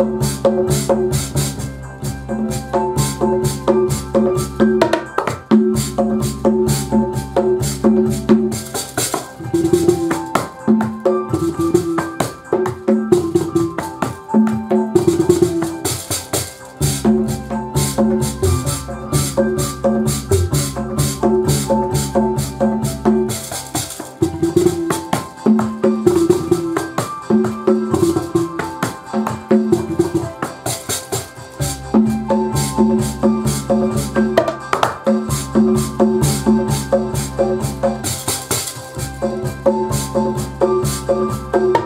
Música Thank you.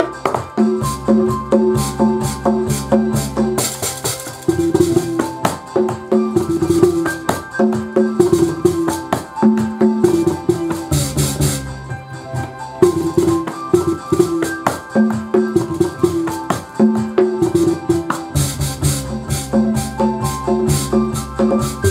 Música